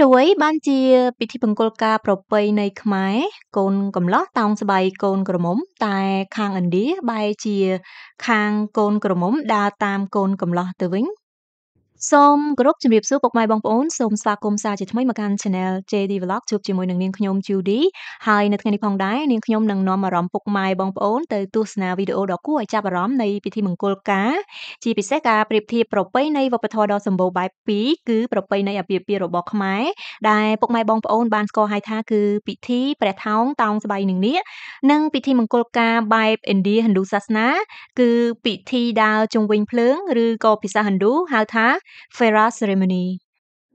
តុអ្វីបានជាពិធីមង្គលការប្រពៃណីខ្មែរ កូនកំលោះតោងស្បៃកូនក្រមុំ តែខាងឥណ្ឌាបែរជាខាងកូនក្រមុំដើរតាមកូនកំលោះទៅវិញ? សូមគោរពជំរាបសួរពុកម៉ែបងប្អូនសូមស្វាគមន៍សាជាថ្មីមកកាន់ Channel JD Vlog ជួបជាមួយនឹងនាងខ្ញុំ Judy ហើយនៅថ្ងៃនេះផងដែរនាងខ្ញុំនឹងនាំអារម្មណ៍ពុកម៉ែបងប្អូនទៅទស្សនាវីដេអូដ៏គួរឲ្យចាប់អារម្មណ៍នៃពិធីមង្គលការជាពិសេសការប្រៀបធៀបប្រពៃណីវប្បធម៌ដ៏សម្បូរបែបពីរគឺប្រពៃណីអាពាហ៍ពិពាហ៍របស់ខ្មែរដែលពុកម៉ែបងប្អូនបានស្គាល់ហើយថាគឺពិធីព្រះថោងតោងស្បៃនាងនាគនិងពិធីមង្គលការបែបឥណ្ឌាហិណ្ឌូសាសនា គឺពិធីដើរជុំវិញភ្លើងឬក៏ភាសាហិណ្ឌូហៅថា Phera Ceremony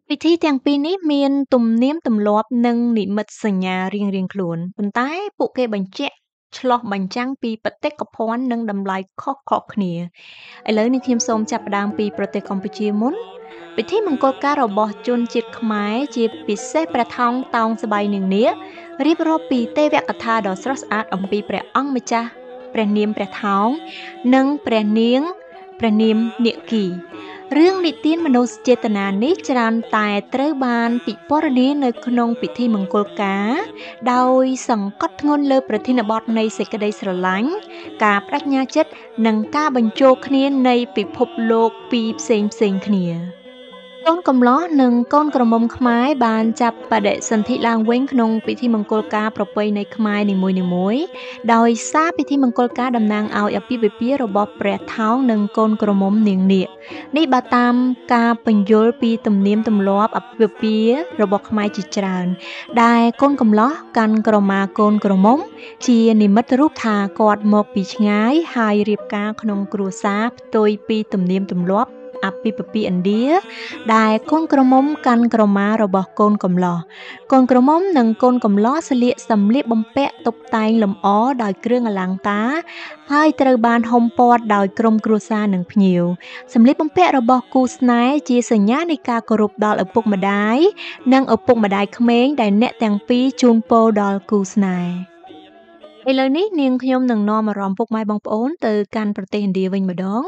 ពិធីទាំងពីរនេះមានទំនៀមទម្លាប់និងនិមិត្តសញ្ញារៀងៗខ្លួនប៉ុន្តែពួកគេបញ្ជាក់ឆ្លុះបញ្ចាំងពីបេតិកភណ្ឌនិងតម្លៃខុសៗគ្នាឥឡូវនេះខ្ញុំសូមចាប់ផ្ដើមពីប្រទេសកម្ពុជាមុនពិធីមង្គលការរបស់ជនជាតិខ្មែរជាពិសេសព្រះថោងតោងស្បៃនាងនាគរៀបរាប់ពីទេវកថាដ៏ស្រស់ស្អាតអំពីព្រះអង្គម្ចាស់ព្រះនាមព្រះថោងនិងព្រះនាងព្រះនាមនាគី រឿងនិទានមនោសញ្ចេតនានេះច្រើនតែត្រូវបានពិពណ៌នានៅក្នុងពិធីមង្គលការ ដោយសង្កត់ធ្ងន់លើប្រធានបទនៃសេចក្តីស្រឡាញ់ការប្តេជ្ញាចិត្តនិងការបញ្ចូលគ្នានៃពិភពលោកពីរផ្សេងៗគ្នា។ កូនកំលោះនិងកូនក្រមុំខ្មែរបានចាប់បដិសន្ធិឡើងវិញក្នុងពិធីមង្គលការប្រពៃណីខ្មែរនីមួយៗដោយសារពិធីមង្គលការតំណាងឲ្យអាពាហ៍ពិពាហ៍របស់ព្រះថោងនិងកូនក្រមុំនាងនាគនេះបើតាមការពន្យល់ពីទំនៀមទម្លាប់អាពាហ៍ពិពាហ៍របស់ខ្មែរជាច្រើន ដែលកូនកំលោះកាន់ក្រមាកូនក្រមុំ ជានិមិត្តរូបថាគាត់មកពីឆ្ងាយហើយរៀបការក្នុងគ្រួសារផ្ទុយពីទំនៀមទម្លាប់ អាពាហ៍ពិពាហ៍ឥណ្ឌាដែលកូនក្រមុំកាន់ក្រមារបស់កូនកំលោះកូនក្រមុំនិងកូនកំលោះស្លៀកសម្លៀកបំពាក់តុបតែងលម្អដោយគ្រឿងអលង្ការ ហើយត្រូវបានហុំព័ទ្ធដោយក្រុមគ្រួសារនិងភ្ញៀវសម្លៀកបំពាក់របស់គូស្នេហ៍ជាសញ្ញានៃការគោរពដល់ឪពុកម្ដាយនិងឪពុកម្ដាយក្មេងដែលអ្នកទាំងពីរជូនពរដល់គូស្នេហ៍ឥឡូវនេះនាងខ្ញុំនឹងនាំអារម្មណ៍ពុកម៉ែបងប្អូនទៅកាន់ប្រទេសឥណ្ឌាវិញម្ដង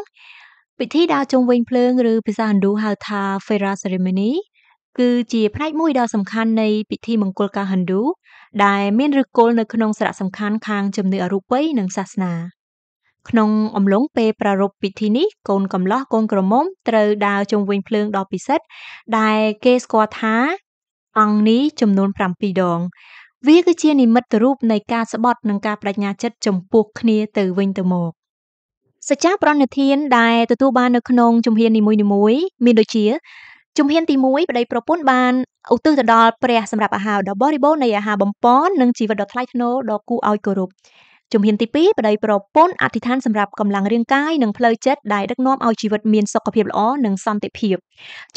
ពិធីដើរជុំវិញភ្លើងឬភាសាឥណ្ឌូហៅថា Phera Ceremony គឺជាផ្នែកមួយដ៏សំខាន់នៃពិធីមង្គលការហិណ្ឌូដែលមានឫសគល់នៅក្នុងសារៈសំខាន់ខាងជំនឿអរូបីនិងសាសនាក្នុងអំឡុងពេលប្រារព្ធពិធីនេះកូនកំលោះកូនក្រមុំត្រូវដើរជុំវិញភ្លើងដ៏ពិសិដ្ឋដែលគេស្គាល់ថាអង្គនីចំនួន7ដង វាគឺជានិមិត្តរូបនៃការស្បត់និងការប្តេជ្ញាចិត្តចំពោះគ្នាទៅវិញទៅមក សច្ចាប្រណិធានដែលទទួលបាននៅក្នុងជំហាននីមួយៗមានដូចជាជំហានទី1ប្តីប្រពន្ធបានឧទ្ទិសទៅដល់ព្រះសម្រាប់អាហារដ៏បរិបូរណ៍នៃអាហារបំពន់និងជីវិតដ៏ថ្លៃថ្នូរដ៏គួរឲ្យគោរពជំហានទី2ប្តីប្រពន្ធអធិដ្ឋានសម្រាប់កម្លាំងរាងកាយនិងផ្លូវចិត្តដែលដឹកនាំឲ្យជីវិតមានសុខភាពល្អនិងសន្តិភាព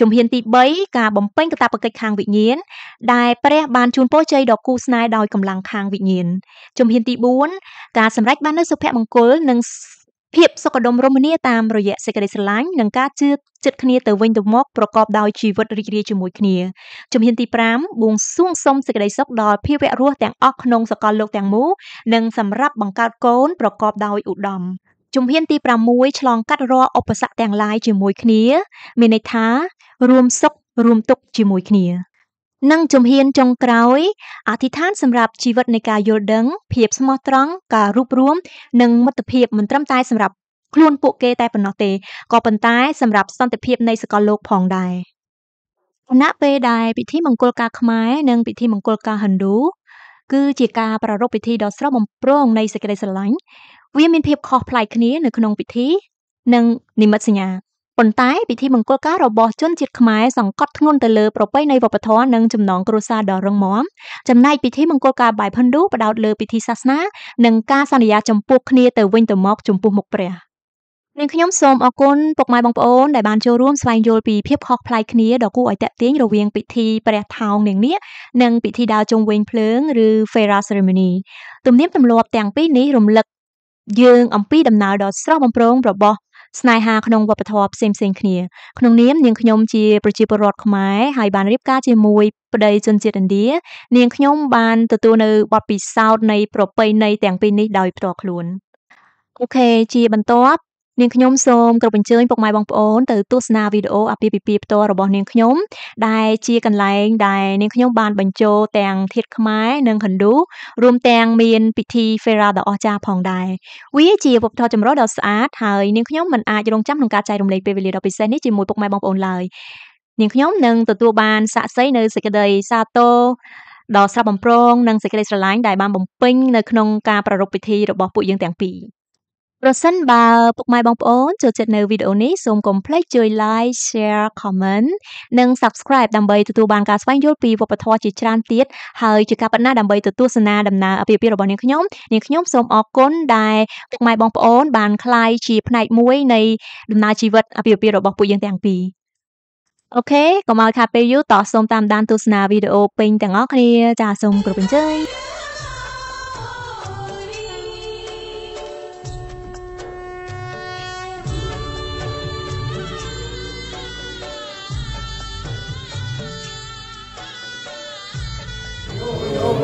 ជំហានទី3ការបំពេញកាតព្វកិច្ចខាងវិញ្ញាណដែលព្រះបានជូនពរជ័យដល់គូស្នេហ៍ដោយកម្លាំងខាងវិញ្ញាណជំហានទី4ការសម្រេចបាននូវសុភមង្គលនិង ភាពសុខដុមរមនាតាមរយៈសេចក្តីស្រឡាញ់និងការជឿចិត្តគ្នាទៅវិញទៅមកប្រកបដោយជីវិតរីករាយជាមួយគ្នាជំហានទី5បួងសួងសុំសេចក្តីសុខដល់ភាវៈរស់ទាំងអស់ក្នុងសកលលោកទាំងមូលនិងសម្រាប់បង្កើតកូនប្រកបដោយឧត្តមជំហានទី6ឆ្លងកាត់រាល់ឧបសគ្គទាំងឡាយជាមួយគ្នា មានន័យថារួមសុខរួមទុក្ខជាមួយគ្នា និងជំហានចុងក្រោយអធិដ្ឋានសម្រាប់ជីវិតនៃការយល់ដឹង ភាពស្មោះត្រង់ការរួបរួមនិងមិត្តភាពមិនត្រឹមតែសម្រាប់ខ្លួនពួកគេតែប៉ុណ្ណោះទេក៏ប៉ុន្តែសម្រាប់សន្តិភាពនៃសកលលោកផងដែរគណៈពេលដែលពិធីមង្គលការខ្មែរនិងពិធីមង្គលការហិណ្ឌូគឺជាការប្រារព្ធពិធីដ៏ស្រស់បំព្រងនៃសេចក្តីស្រឡាញ់វាមានភាពខុសប្លែកគ្នានៅក្នុងពិធី និងនិមិត្តសញ្ញា ប៉ុន្តែពិធីមង្គលការរបស់ជនជាតិខ្មែរសង្កត់ធ្ងន់ទៅលើប្រពៃណីវប្បធម៌និងចំណងគ្រួសារដ៏រឹងមាំចំណែកពិធីមង្គលការបែបហិណ្ឌូផ្ដោតលើពិធីសាសនានិងការសន្យាចំពោះគ្នាទៅវិញទៅមកចំពោះមុខព្រះនាងខ្ញុំសូមអរគុណពុកម៉ែបងប្អូនដែលបានចូលរួមស្វែងយល់ពីភាពខុសប្លែកគ្នាដ៏គួរឲ្យទាក់ទាញរវាងពិធីព្រះថោងនាងនាគនិងពិធីដើរជុំវិញភ្លើងឬ Phera Ceremony ទំនៀមទម្លាប់ទាំងពីរនេះរំលឹកយើងអំពីដំណើរដ៏ស្រស់បំព្រងរបស់ ស្នេហាក្នុងវប្បធម៌ផ្សេងៗគ្នាក្នុងនាមនាងខ្ញុំជាប្រជាពលរដ្ឋខ្មែរហើយបានរៀបការជាមួយប្តីជនជាតិឥណ្ឌានាងខ្ញុំបានទទួលនៅបទពិសោធន៍នៃប្រពៃណីទាំងពីរនេះដោយផ្ទាល់ខ្លួនអូខេជាបន្ទាប់ នាងខ្ញុំសូមគោរពអញ្ជើញពុកម៉ែបងប្អូនទៅទស្សនាវីដេអូអាពាហ៍ពិពាហ៍ផ្ទាល់របស់នាងខ្ញុំដែលជាកន្លែងដែលនាងខ្ញុំបានបញ្ចូលទាំងធាតុខ្មែរនិងហិណ្ឌូរួមទាំងមានពិធីហ្វេរ៉ាដ៏អស្ចារ្យផងដែរវាជាវប្បធម៌ចម្រុះដ៏ស្អាតហើយនាងខ្ញុំមិនអាចរងចាំក្នុងការចែករំលែកពេលវេលាដ៏ពិសេសនេះជាមួយពុកម៉ែបងប្អូនឡើយនាងខ្ញុំនឹងទទួលបានសាក្សីនៅសេចក្តីសាទរដ៏ស្រស់បំព្រងនិងសេចក្តីស្រឡាញ់ដែលបានបំពេញនៅក្នុងការប្រារព្ធពិធីរបស់ពួកយើងទាំងពីរ ប្រសិនបើពុកម៉ែបងប្អូនចូលចិត្តនៅវីដេអូនេះសូមកុំភ្លេចជួយ Like Share Comment និង Subscribe ដើម្បីទទួលបានការស្វែងយល់ពីវប្បធម៌ជាច្រើនទៀតហើយជាការប៉ុណ្ណាដើម្បីទៅទស្សនាដំណើរអាពាហ៍ពិពាហ៍របស់នាងខ្ញុំនាងខ្ញុំសូមអរគុណដែលពុកម៉ែបងប្អូនបានក្លាយជាផ្នែកមួយនៃដំណើរជីវិតអាពាហ៍ពិពាហ៍របស់ពួកយើងទាំងពីរអូខេកុំឲ្យខាតពេលយូរតោះសូមតាមដានទស្សនាវីដេអូពេញទាំងអស់គ្នាចាសូមគោរពអញ្ជើញ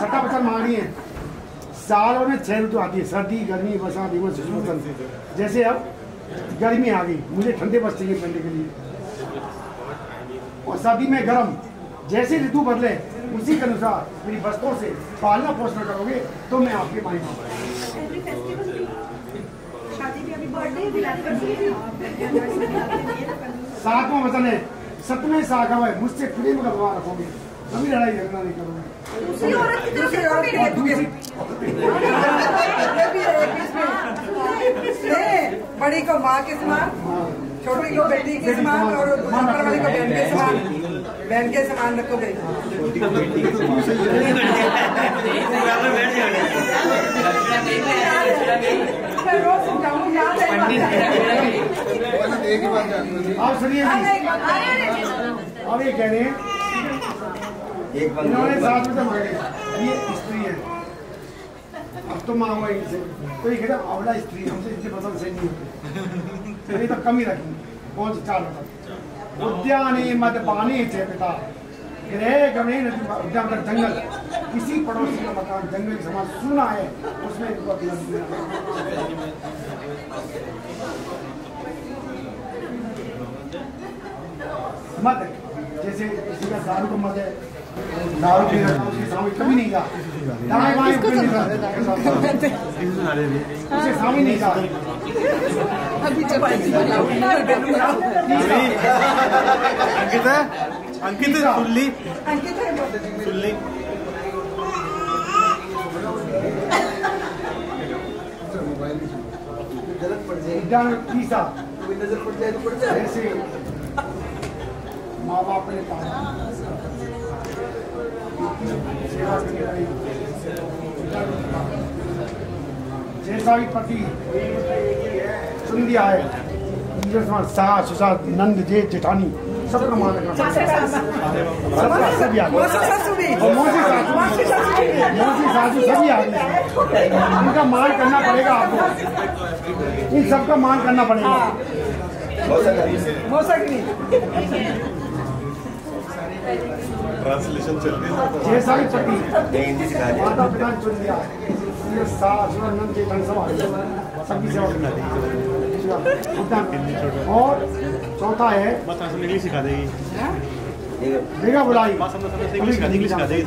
छठा मांगनी है सालों में छह ऋतु आती है। सर्दी, गर्मी, बरसात जैसे अब गर्मी आ गई, मुझे ठंडे बस चाहिए पहनने के लिए। और सर्दी में गर्म, जैसे ऋतु बदले, उसी के अनुसार मेरी वस्तुओं से पालना पोषण करोगे तो मैं आपके माई सातवां वचन है सतवें साखा है मुझसे प्रेम का व्यवहार रखोगे। कभी लड़ाई झगड़ा नहीं करोगे। बड़ी को माँ के समान छोटी को बेटी के समान और वाली को बहन के समान। बहन के समान रखोगे। आप सुनिए अब ये कह रहे हैं इन्होंने साथ में तो मांगे ये स्त्री है। अब तो मांगो इनसे। तो ये कहता अवला स्त्री हमसे इनसे पसंद से नहीं होती। नहीं तो कम ही रखेंगे। कौन से चार बता उद्याने मद पानी थे पिता। गृह गणे उद्यान का जंगल। किसी पड़ोसी का मकान जंगल के समान सुना है। उसमें मत। है जैसे किसी का दारू का मत है दारू पी रखा सामने कभी नहीं कहा। दाएँ बाएँ कभी नहीं कहा उसे सामने नहीं कहा। अभी जब अंकित है? अंकित सुल्ली। अंकित है सुल्ली। गलत पड़ जाए नज़र पड़ जाए तो पड़ जाए ऐसे माँ बाप ने कहा। जैसा भी पति दिया है नंद जे जेठानी सब का मान आ मौसी सासू सभी आ मान करना पड़ेगा आपको। इन सबका मान करना पड़ेगा। ट्रांसलेशन चल रही है साढ़े छठी हिंदी माता पिता चुन लिया। ये के सेवा करना और चौथा है। बस इंग्लिश सिखा देगी। हाँ? बुलाई। इंग्लिश सिखा देगी।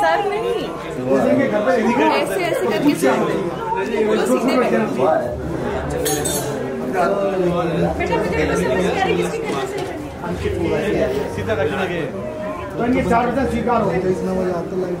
सर नहीं। ऐसे ऐसे करके बेटा, मुझे तो सीधा तो ये चार बजे स्वीकार हो गए इसमें मज़ा आता light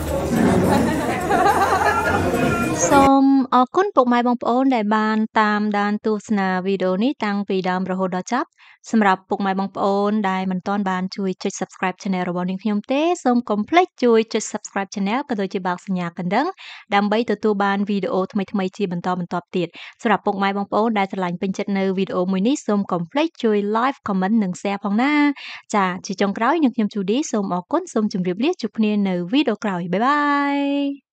អរគុណពុកម៉ែបងប្អូនដែលបានតាមដានទស្សនាវីដេអូនេះតាំងពីដើមរហូតដល់ចប់សម្រាប់ពុកម៉ែបងប្អូនដែលមិនទាន់បានជួយចុច Subscribe Channel របស់នាងខ្ញុំទេសូមកុំភ្លេចជួយចុច Subscribe Channel ក៏ដូចជាបើកសញ្ញាកណ្ដឹងដើម្បីទទួលបានវីដេអូថ្មីៗជាបន្តបន្ទាប់ទៀតសម្រាប់ពុកម៉ែបងប្អូនដែលស្រឡាញ់ពេញចិត្តនៅវីដេអូមួយនេះសូមកុំភ្លេចជួយ Like Comment និង Share ផងណាចាជាចុងក្រោយនាងខ្ញុំ Judy សូមអរគុណសូមជម្រាបលាជួបគ្នានៅវីដេអូក្រោយបាយបាយ